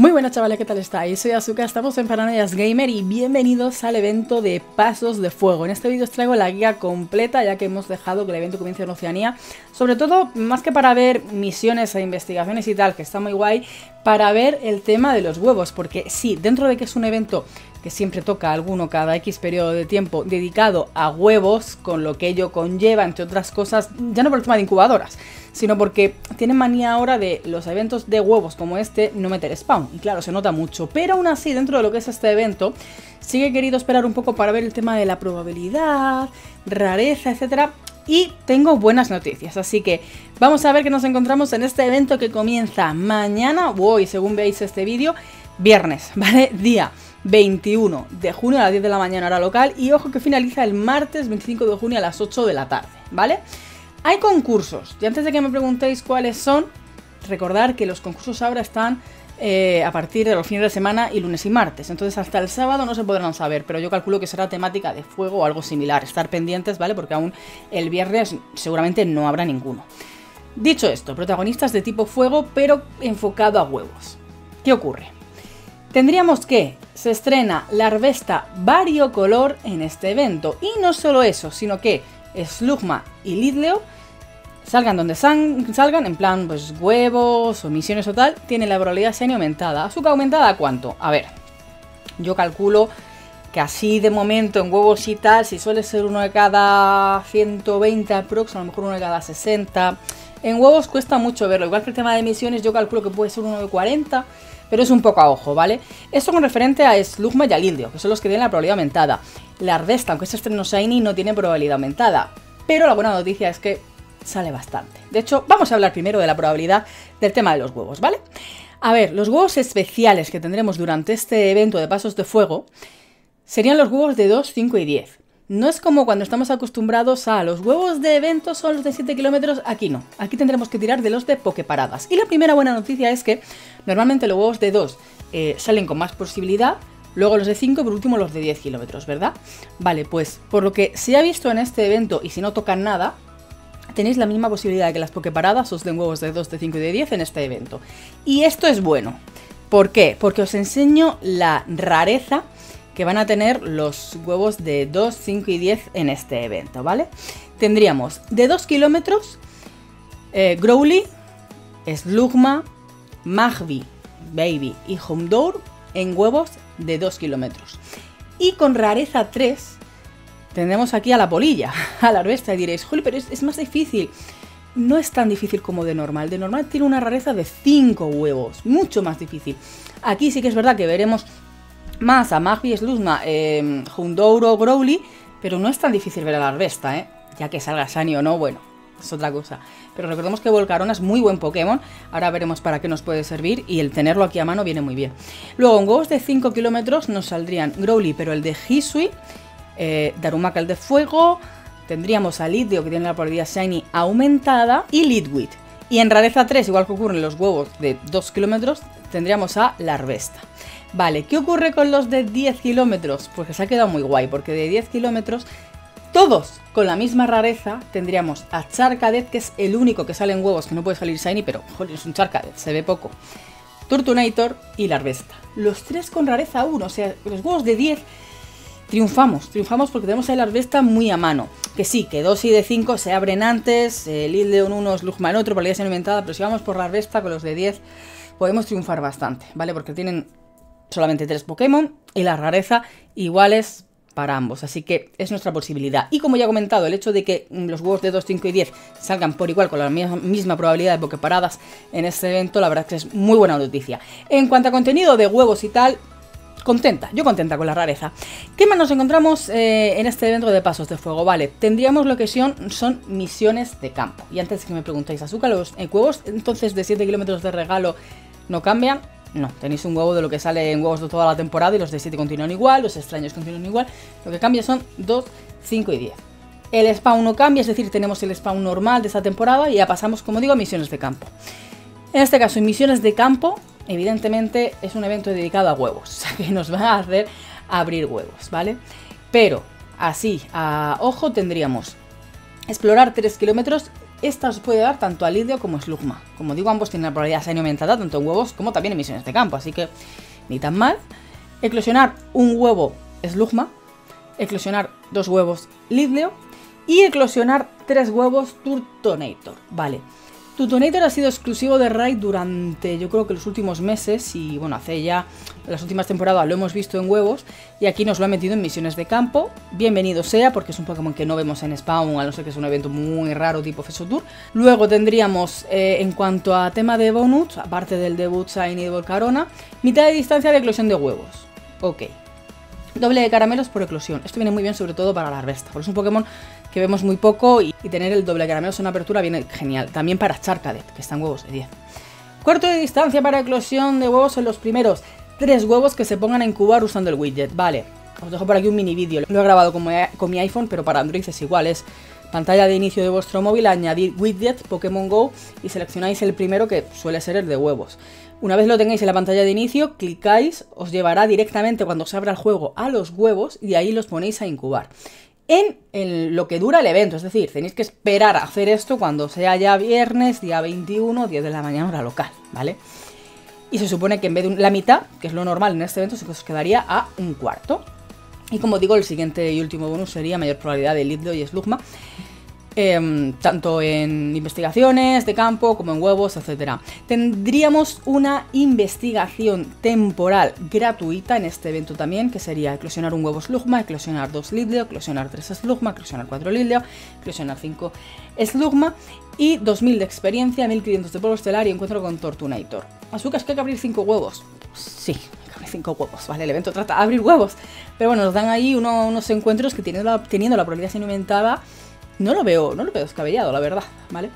Muy buenas chavales, ¿qué tal estáis? Soy Azuka, estamos en Paranoias Gamer y bienvenidos al evento de Pasos de Fuego. En este vídeo os traigo la guía completa ya que hemos dejado que el evento comience en Oceanía. Sobre todo, más que para ver misiones e investigaciones y tal, que está muy guay, para ver el tema de los huevos. Porque sí, dentro de que es un evento que siempre toca alguno cada X periodo de tiempo dedicado a huevos, con lo que ello conlleva, entre otras cosas, ya no por el tema de incubadoras, sino porque tienen manía ahora de los eventos de huevos como este no meter spawn. Y claro, se nota mucho. Pero aún así, dentro de lo que es este evento, sí que he querido esperar un poco para ver el tema de la probabilidad, rareza, etcétera. Y tengo buenas noticias, así que vamos a ver que nos encontramos en este evento que comienza mañana, hoy según veis este vídeo, viernes, ¿vale? Día 21 de junio a las 10 de la mañana hora local y ojo que finaliza el martes 25 de junio a las 8 de la tarde, ¿vale? Hay concursos y antes de que me preguntéis cuáles son, recordar que los concursos ahora están eh, a partir de los fines de semana y lunes y martes, entonces hasta el sábado no se podrán saber, pero yo calculo que será temática de fuego o algo similar, estar pendientes, ¿vale? Porque aún el viernes seguramente no habrá ninguno. Dicho esto, protagonistas de tipo fuego pero enfocado a huevos. ¿Qué ocurre? Tendríamos que se estrena la Arvesta variocolor en este evento. Y no solo eso, sino que Slugma y Lidleo, salgan donde salgan, en plan pues huevos o misiones o tal, tienen la probabilidad Shiny aumentada. ¿Azúcar aumentada cuánto? A ver, yo calculo que así de momento en huevos y tal, si suele ser uno de cada 120 aprox, a lo mejor uno de cada 60. En huevos cuesta mucho verlo, igual que el tema de misiones yo calculo que puede ser uno de 40 pero es un poco a ojo, ¿vale? Esto con referente a Slugma y a que son los que tienen la probabilidad aumentada. La Ardesta, aunque es estreno Shiny, no tiene probabilidad aumentada. Pero la buena noticia es que sale bastante. De hecho, vamos a hablar primero de la probabilidad del tema de los huevos, ¿vale? A ver, los huevos especiales que tendremos durante este evento de Pasos de Fuego serían los huevos de 2, 5 y 10. No es como cuando estamos acostumbrados a los huevos de eventos son los de 7 kilómetros, aquí no. Aquí tendremos que tirar de los de pokeparadas. Y la primera buena noticia es que normalmente los huevos de 2 eh, salen con más posibilidad, luego los de 5 y por último los de 10 kilómetros, ¿verdad? Vale, pues por lo que se ha visto en este evento y si no tocan nada, tenéis la misma posibilidad de que las pokeparadas os den huevos de 2, de 5 y de 10 en este evento. Y esto es bueno. ¿Por qué? Porque os enseño la rareza que van a tener los huevos de 2, 5 y 10 en este evento, ¿vale? Tendríamos de 2 kilómetros eh, Growly, Slugma, Magby, Baby y Homedoor en huevos de 2 kilómetros. Y con rareza 3 tendremos aquí a la polilla, a la arbesta, y diréis, Juli, pero es, es más difícil. No es tan difícil como de normal. De normal tiene una rareza de 5 huevos, mucho más difícil. Aquí sí que es verdad que veremos más a Magby, Sluzma, eh, Jundouro, Growly, pero no es tan difícil ver a la Arbesta, ¿eh? Ya que salga Shiny o no, bueno, es otra cosa. Pero recordemos que Volcarona es muy buen Pokémon, ahora veremos para qué nos puede servir y el tenerlo aquí a mano viene muy bien. Luego en huevos de 5 kilómetros nos saldrían Growly, pero el de Hisui, eh, Darumaka el de Fuego, tendríamos a Lidio que tiene la probabilidad Shiny aumentada y Lidwit. Y en rareza 3, igual que ocurre en los huevos de 2 kilómetros, tendríamos a la Arbesta. Vale, ¿qué ocurre con los de 10 kilómetros? Pues que se ha quedado muy guay, porque de 10 kilómetros, todos con la misma rareza, tendríamos a Charcadet, que es el único que sale en huevos, que no puede salir Shiny, pero joder, es un Charcadet, se ve poco. Turtonator y Larvesta. Los tres con rareza 1, o sea, los huevos de 10 triunfamos, triunfamos porque tenemos a Larvesta muy a mano. Que sí, que 2 y de 5 se abren antes, el Ildeon 1, Slugma en otro, probabilidad ser aumentada, pero si vamos por Larvesta con los de 10 podemos triunfar bastante, ¿vale? Porque tienen solamente tres Pokémon y la rareza iguales para ambos, así que es nuestra posibilidad. Y como ya he comentado, el hecho de que los huevos de 2, 5 y 10 salgan por igual con la misma probabilidad de Poképaradas en este evento, la verdad que es muy buena noticia. En cuanto a contenido de huevos y tal, contenta, yo contenta con la rareza. ¿Qué más nos encontramos eh, en este evento de Pasos de Fuego? Vale, tendríamos lo que son, son misiones de campo. Y antes que me preguntéis, ¿azúcar los eh, huevos entonces de 7 kilómetros de regalo no cambian? No, tenéis un huevo de lo que sale en huevos de toda la temporada y los de 7 continúan igual, los extraños continúan igual. Lo que cambia son 2, 5 y 10. El spawn no cambia, es decir, tenemos el spawn normal de esta temporada y ya pasamos, como digo, a misiones de campo. En este caso, en misiones de campo, evidentemente es un evento dedicado a huevos, o sea que nos va a hacer abrir huevos, ¿vale? Pero, así, a ojo, tendríamos explorar 3 kilómetros esta os puede dar tanto a Lidio como a Slugma. Como digo, ambos tienen la probabilidad de aumentada tanto en huevos como también en misiones de campo, así que ni tan mal. Eclosionar un huevo Slugma, eclosionar dos huevos Lidleo y eclosionar tres huevos Turtonator. Vale. Tutonator ha sido exclusivo de Raid durante yo creo que los últimos meses y bueno, hace ya las últimas temporadas lo hemos visto en huevos y aquí nos lo ha metido en misiones de campo. Bienvenido sea porque es un Pokémon que no vemos en Spawn, a no ser que es un evento muy raro tipo Fesotour. Luego tendríamos eh, en cuanto a tema de bonus, aparte del debut Shiny de Volcarona, mitad de distancia de eclosión de huevos. Ok. Doble de caramelos por eclosión. Esto viene muy bien sobre todo para la Arbesta, porque es un Pokémon que vemos muy poco y, tener el doble caramelo en apertura viene genial. También para Charcadet, que están huevos de 10. Cuarto de distancia para eclosión de huevos en los primeros tres huevos que se pongan a incubar usando el widget. Vale, os dejo por aquí un mini vídeo. Lo he grabado con mi, con mi iPhone, pero para Android es igual. Es pantalla de inicio de vuestro móvil, añadir widget Pokémon Go y seleccionáis el primero que suele ser el de huevos. Una vez lo tengáis en la pantalla de inicio, clicáis, os llevará directamente cuando se abra el juego a los huevos y ahí los ponéis a incubar en, lo que dura el evento. Es decir, tenéis que esperar a hacer esto cuando sea ya viernes, día 21, 10 de la mañana, hora local, ¿vale? Y se supone que en vez de la mitad, que es lo normal en este evento, se os quedaría a un cuarto. Y como digo, el siguiente y último bonus sería mayor probabilidad de Lidlo y Slugma. Em, tanto en investigaciones de campo como en huevos, etc. Tendríamos una investigación temporal gratuita en este evento también, que sería eclosionar un huevo slugma, eclosionar dos lidleo, eclosionar tres slugma, eclosionar cuatro lidleo, eclosionar cinco slugma y 2000 de experiencia, 1500 de polvo estelar y encuentro con Tortunator. Azúcar, es que hay que abrir cinco huevos. Sí, que abrir cinco huevos, ¿vale? El evento trata de abrir huevos. Pero bueno, nos dan ahí unos encuentros que teniendo la, teniendo la probabilidad aumentada no lo veo, no lo veo descabellado, la verdad, ¿vale?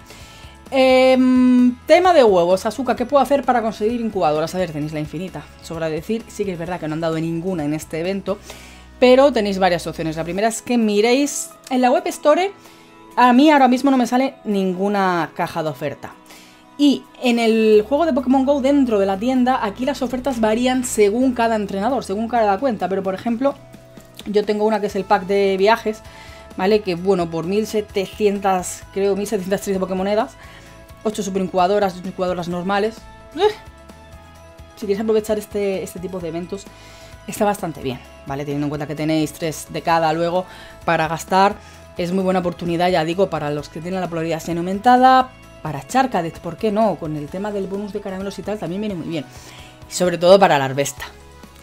Em, tema de huevos, Azúcar, ¿qué puedo hacer para conseguir incubadoras? A ver, tenéis la infinita. Sobra decir, sí que es verdad que no han dado ninguna en este evento, pero tenéis varias opciones. La primera es que miréis en la web store, a mí ahora mismo no me sale ninguna caja de oferta. Y en el juego de Pokémon Go dentro de la tienda, aquí las ofertas varían según cada entrenador, según cada cuenta. Pero por ejemplo, yo tengo una que es el pack de viajes, ¿vale? Que bueno, por 1700, creo, 1730 Pokémonedas, 8 super incubadoras, 2 incubadoras normales. ¡eh! Si queréis aprovechar este, este tipo de eventos, está bastante bien, ¿vale? Teniendo en cuenta que tenéis 3 de cada luego para gastar, es muy buena oportunidad, ya digo, para los que tienen la probabilidad de aumentada, para Charcadet, ¿por qué no? Con el tema del bonus de caramelos y tal, también viene muy bien. Y sobre todo para la Arbesta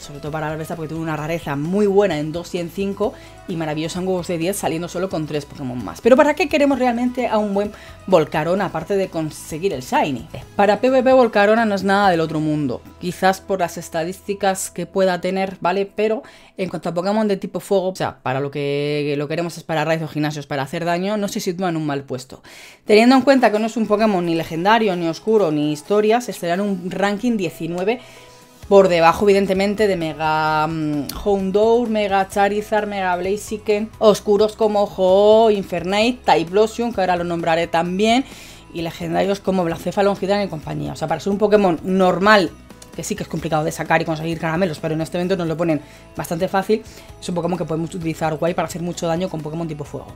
sobre todo para la Arbesta porque tiene una rareza muy buena en 2 y en 5 y maravillosa en huevos de 10 saliendo solo con 3 Pokémon más. Pero ¿para qué queremos realmente a un buen Volcarona aparte de conseguir el Shiny? Para PvP Volcarona no es nada del otro mundo, quizás por las estadísticas que pueda tener, ¿vale? Pero en cuanto a Pokémon de tipo fuego, o sea, para lo que lo queremos es para raids o gimnasios para hacer daño, no se sitúa en un mal puesto. Teniendo en cuenta que no es un Pokémon ni legendario, ni oscuro, ni historias, estará en un ranking 19 por debajo, evidentemente, de Mega um, Houndour, Mega Charizard, Mega Blaziken, oscuros como Ho, Infernate, Typhlosion, que ahora lo nombraré también, y legendarios como Blacéfalo, Hidran y compañía. O sea, para ser un Pokémon normal, que sí que es complicado de sacar y conseguir caramelos, pero en este evento nos lo ponen bastante fácil, es un Pokémon que podemos utilizar guay para hacer mucho daño con Pokémon tipo fuego.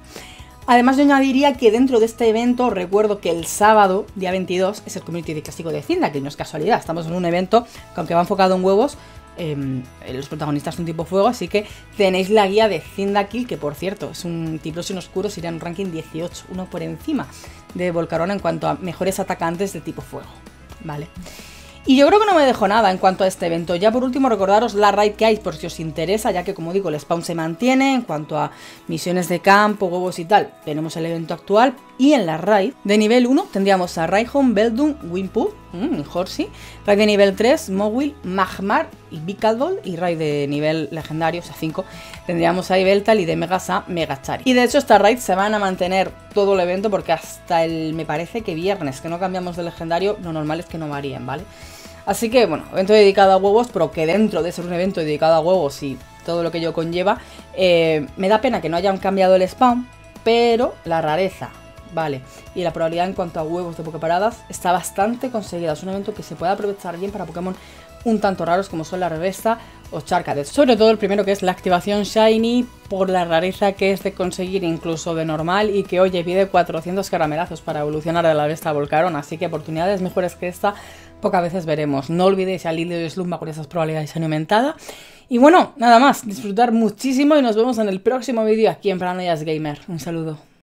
Además, yo añadiría que dentro de este evento, recuerdo que el sábado, día 22, es el Community de Clásico de Cinda, que no es casualidad. Estamos en un evento que, aunque va enfocado en huevos, em, los protagonistas son tipo fuego, así que tenéis la guía de Kill, que por cierto es un tipo sin oscuro, sería un ranking 18, uno por encima de Volcarona en cuanto a mejores atacantes de tipo fuego. ¿Vale? Y yo creo que no me dejo nada en cuanto a este evento. Ya por último recordaros la raid que hay por si os interesa, ya que como digo el spawn se mantiene en cuanto a misiones de campo, huevos y tal. Tenemos el evento actual y en la raid de nivel 1 tendríamos a Raihon, Beldum, Wimpu, mmm, Horsey, raid de nivel 3, Mowil, Magmar y Bicaldol y raid de nivel legendario, o sea 5, tendríamos a Ibeltal y de Megas a Megachari. Y de hecho estas raids se van a mantener todo el evento porque hasta el, me parece que viernes, que no cambiamos de legendario, lo normal es que no varíen, ¿vale? Así que, bueno, evento dedicado a huevos, pero que dentro de ser un evento dedicado a huevos y todo lo que ello conlleva, eh, me da pena que no hayan cambiado el spawn, pero la rareza, vale, y la probabilidad en cuanto a huevos de Poképaradas está bastante conseguida. Es un evento que se puede aprovechar bien para Pokémon un tanto raros como son la revesta o Charcadet. Sobre todo el primero que es la activación Shiny por la rareza que es de conseguir incluso de normal y que oye pide 400 caramelazos para evolucionar de la revesta Volcaron, así que oportunidades mejores que esta pocas veces veremos. No olvidéis al Lidio de Slumba con esas probabilidades aumentada. Y bueno, nada más, disfrutar muchísimo y nos vemos en el próximo vídeo aquí en Paranoias Gamer. Un saludo.